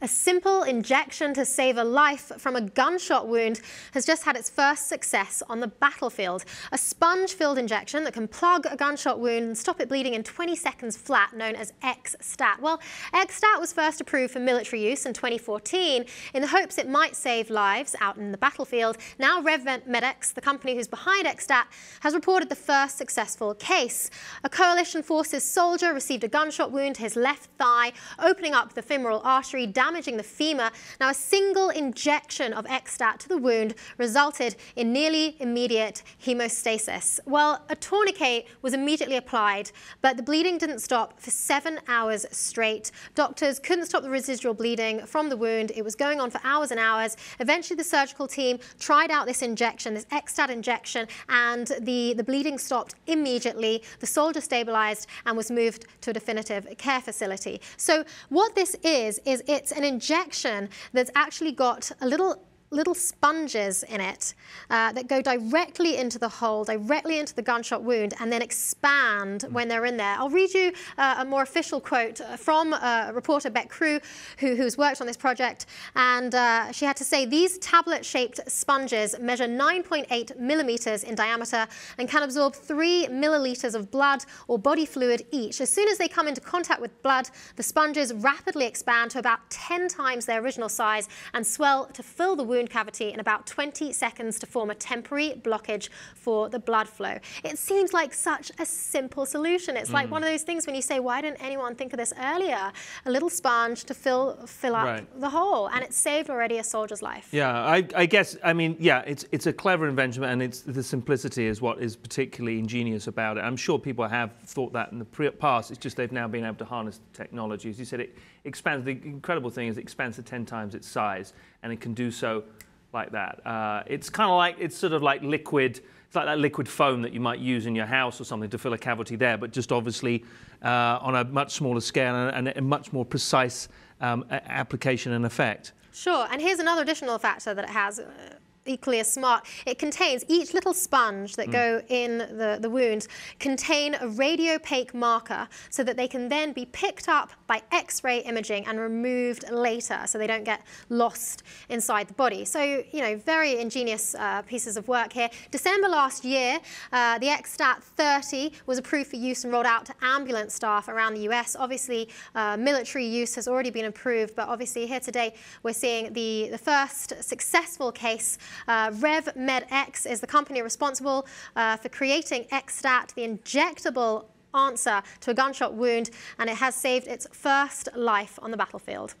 A simple injection to save a life from a gunshot wound has just had its first success on the battlefield. A sponge-filled injection that can plug a gunshot wound and stop it bleeding in 20 seconds flat, known as XSTAT. Well, XSTAT was first approved for military use in 2014 in the hopes it might save lives out in the battlefield. Now RevMedX, the company who's behind XSTAT, has reported the first successful case. A coalition forces soldier received a gunshot wound to his left thigh, opening up the femoral artery, damaging the femur. Now, a single injection of XSTAT to the wound resulted in nearly immediate hemostasis. Well, a tourniquet was immediately applied, but the bleeding didn't stop for seven hours straight. Doctors couldn't stop the residual bleeding from the wound. It was going on for hours and hours. Eventually, the surgical team tried out this injection, this XSTAT injection, and the, the bleeding stopped immediately. The soldier stabilized and was moved to a definitive care facility. So what this is, is it's an injection that's actually got a little little sponges in it uh, that go directly into the hole, directly into the gunshot wound, and then expand when they're in there. I'll read you uh, a more official quote from uh, reporter Bec Crew, who, who's worked on this project, and uh, she had to say, these tablet-shaped sponges measure 9.8 millimeters in diameter and can absorb three milliliters of blood or body fluid each. As soon as they come into contact with blood, the sponges rapidly expand to about 10 times their original size and swell to fill the wound wound cavity in about 20 seconds to form a temporary blockage for the blood flow. It seems like such a simple solution. It's mm. like one of those things when you say, why didn't anyone think of this earlier? A little sponge to fill fill up right. the hole, and it saved already a soldier's life. Yeah, I, I, guess, I mean, yeah, it's, it's a clever invention, and it's the simplicity is what is particularly ingenious about it. I'm sure people have thought that in the past, it's just they've now been able to harness the technology. As you said, it expands, the incredible thing is it expands to 10 times its size, and it can do so like that. Uh, it's kind of like, it's sort of like liquid, it's like that liquid foam that you might use in your house or something to fill a cavity there, but just obviously uh, on a much smaller scale and, a much more precise um, application and effect. Sure, and here's another additional factor that it has equally as smart. It contains each little sponge that mm. go in the, the wound contain a radiopaque marker so that they can then be picked up by X-ray imaging and removed later so they don't get lost inside the body. So, you know, very ingenious uh, pieces of work here. December last year, uh, the XSTAT 30 was approved for use and rolled out to ambulance staff around the US. Obviously, uh, military use has already been approved, but obviously here today we're seeing the, the first successful case uh, RevMedX is the company responsible uh, for creating XSTAT, the injectable answer to a gunshot wound, and it has saved its first life on the battlefield.